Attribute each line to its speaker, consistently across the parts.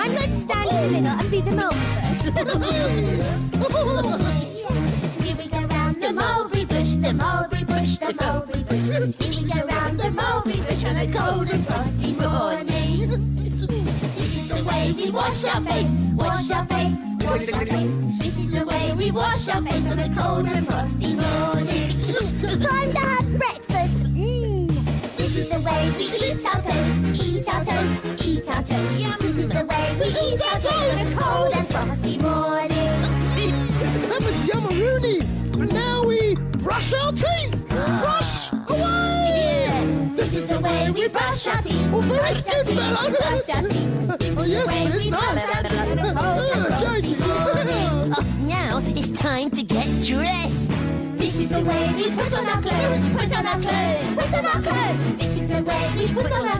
Speaker 1: I'm going to stand in the middle and be the mulberry bush.
Speaker 2: Here we go round the mulberry bush, the mulberry bush, the mulberry bush. Here we go round the mulberry bush on a cold and frosty morning. This is the way we wash our face, wash our face, wash our face. This is the way we wash our face on a cold and frosty morning.
Speaker 1: Time to have breakfast. Mmm.
Speaker 2: This is the way we eat our toast, our. Yum. This is the way we eat our toast cold and frosty morning.
Speaker 3: That was yummaroony. And now we brush our teeth. Brush away.
Speaker 2: This is the way we brush our teeth.
Speaker 3: Oh, very
Speaker 2: brush
Speaker 3: good, Bella.
Speaker 2: brush our teeth. This
Speaker 3: Oh, yes,
Speaker 2: way
Speaker 3: it's
Speaker 2: we
Speaker 3: nice.
Speaker 2: our teeth cold and frosty
Speaker 3: thank you.
Speaker 2: morning.
Speaker 4: Oh, now it's time to get dressed.
Speaker 2: This is the way we put on our clothes, put on our clothes, put on our clothes. This is the way we put on our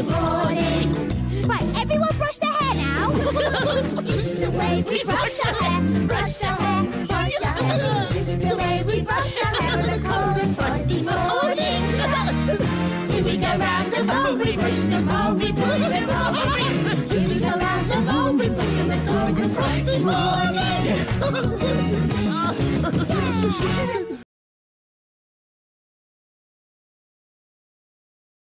Speaker 2: and morning.
Speaker 1: Right, everyone brush their hair now.
Speaker 2: This is the way we brush our hair, brush our hair, brush our hair. This is the way we brush our hair on a cold and frosty morning. Here we go round the mulberry bush, the mulberry bush, the mulberry. Here we go round the mulberry bush on a cold and frosty morning. Oh.